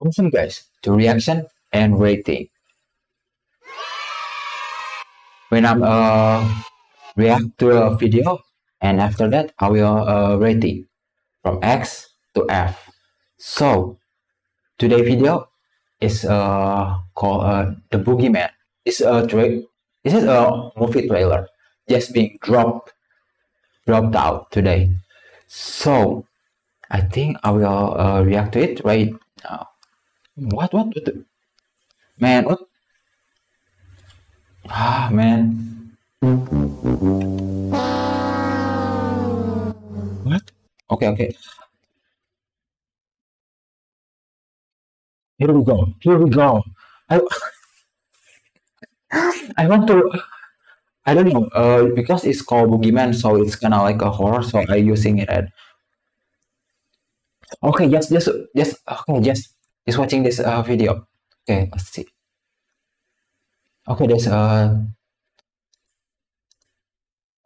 Welcome guys to reaction and rating. When I'm uh react to a video and after that I will uh rating from X to F. So today video is uh called uh the Boogeyman. It's a tra- this is a movie trailer just being dropped dropped out today. So I think I will uh, react to it right now. What? What? what the... Man, what? Ah, man. What? Okay, okay. Here we go. Here we go. I, I want to. I don't know. Uh, because it's called Boogeyman, so it's kind of like a horror. So I using it at. Okay, just, just, just. Okay, just is watching this uh, video. Okay, let's see. Okay, there's uh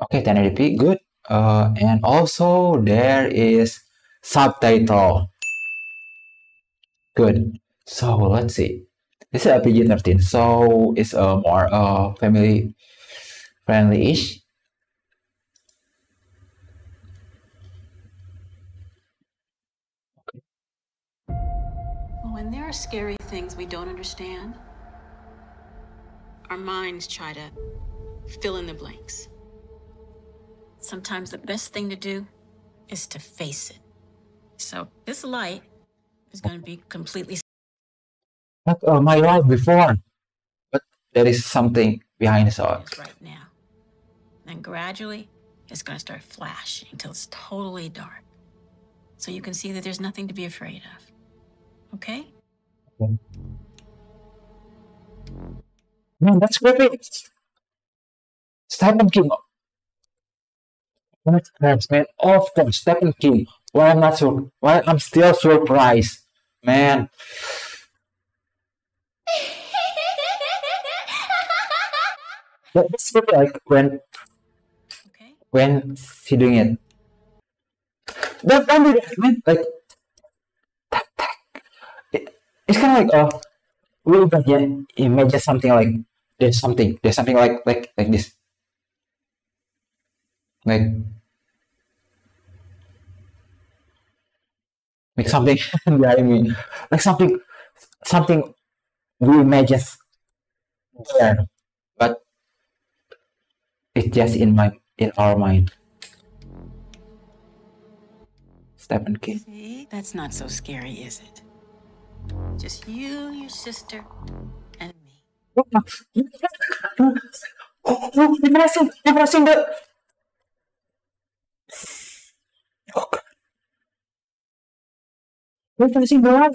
okay 1080p, good. Uh, and also there is subtitle. Good. So let's see. This is a PG-13, so it's a more uh family friendly-ish. There are scary things we don't understand, our minds try to fill in the blanks. Sometimes the best thing to do is to face it. So this light is going to be completely Like uh, my life before, but there is something behind it all. right now. Then gradually, it's going to start flashing until it's totally dark. So you can see that there's nothing to be afraid of. Okay? Man, that's creepy. Stephen King. What man? Of course, Stephen King. Why I'm not sur- Why I'm still surprised, man. That- That's like when Okay? when he doing it. That don't do that, man. Like that, that. It, it's kind of like uh, we imagine imagine something like there's something there's something like like like this, like like something behind me, like something something we imagine there, but it's just in my in our mind. Stephen King. See? That's not so scary, is it? Just you, your sister, and me. Oh, oh, you've never seen, you've never seen the. Oh, God. You've never seen the light.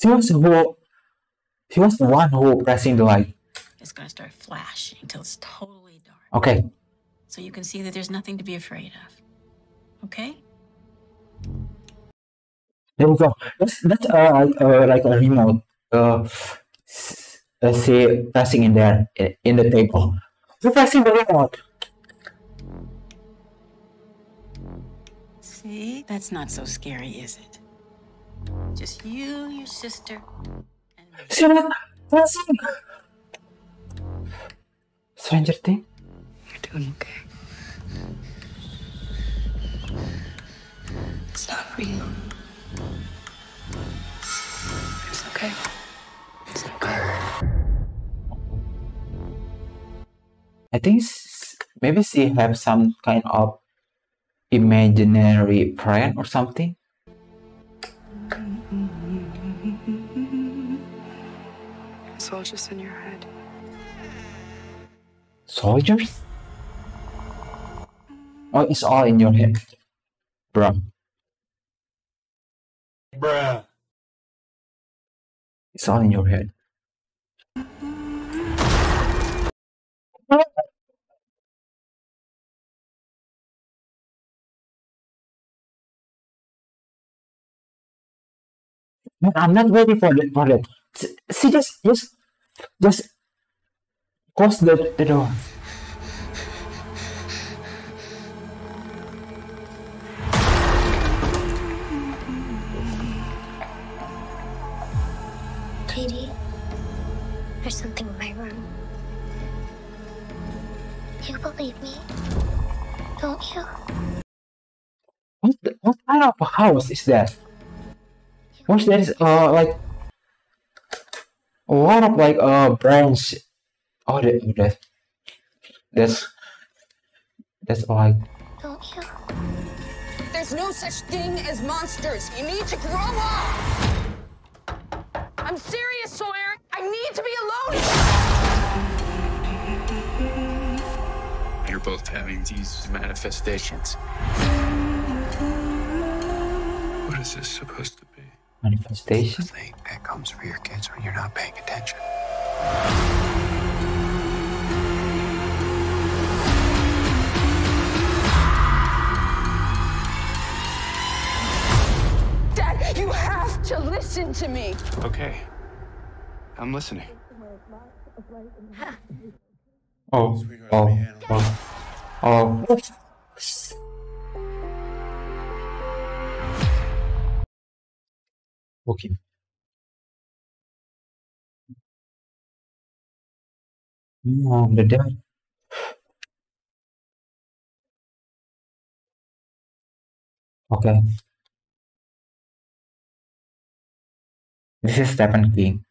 She was the who. She was the one who pressing the light. It's going to start flashing until it's totally dark. Okay. So you can see that there's nothing to be afraid of. Okay? There we go. That's that's uh, like, uh like a remote. Uh, s- uh see pressing in there in the table. You're pressing the remote. See? That's not so scary, is it? Just you, your sister, and me. See that? Pressing. Stranger Thing. You're doing okay. It's not real. It's okay. It's okay. I think maybe she have some kind of imaginary friend or something. It's all just in your head. Soldiers? Oh, it's all in your head, bro. Bruh. It's all in your head. I'm not ready for that. For that. See, just, just, just close the, the door. Believe me. Don't you? What, the, what kind of a house is that? What's that? Is, uh, like a lot of like uh branch. Oh, that, that that's that's like Don't you? There's no such thing as monsters. You need to grow up. I'm serious, Sawyer. I need to be alone. You're both having these manifestations. What is this supposed to be? manifestation. thing that comes for your kids when you're not paying attention. Dad, you have to listen to me. Okay. I'm listening. Oh, oh, oh, oh. Okay. Oh, the dad. Okay. This is Stephen King.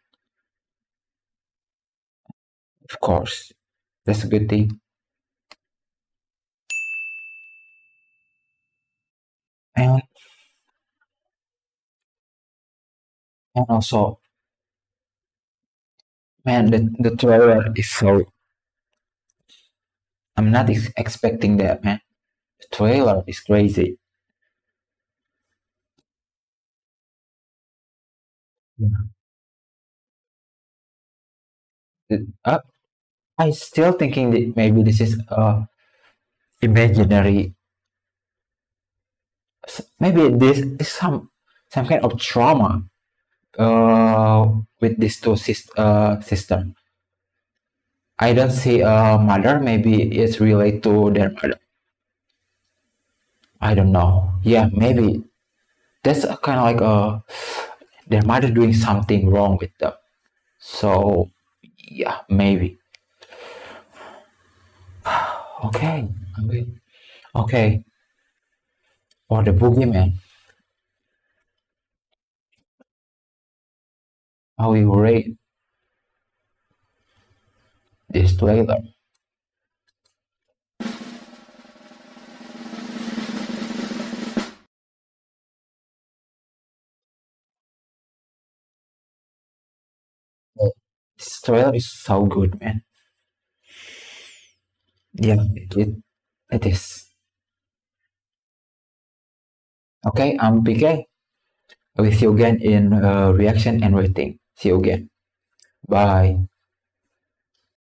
Of course. That's a good thing. And and also man the, the trailer is so I'm not ex- expecting that man. The trailer is crazy. Yeah. Uh, I still thinking that maybe this is uh imaginary maybe this is some some kind of trauma uh with these two sis- uh system. I don't see a mother maybe it's related to their mother. I don't know. Yeah maybe that's a kind of like a their mother doing something wrong with them. So yeah maybe okay. Okay. Okay or the boogeyman eh? how you rate this trailer? Oh, this trailer is so good man yeah it, it, is. Okay i'm pk see you again in uh, reaction and rating. See you again. Bye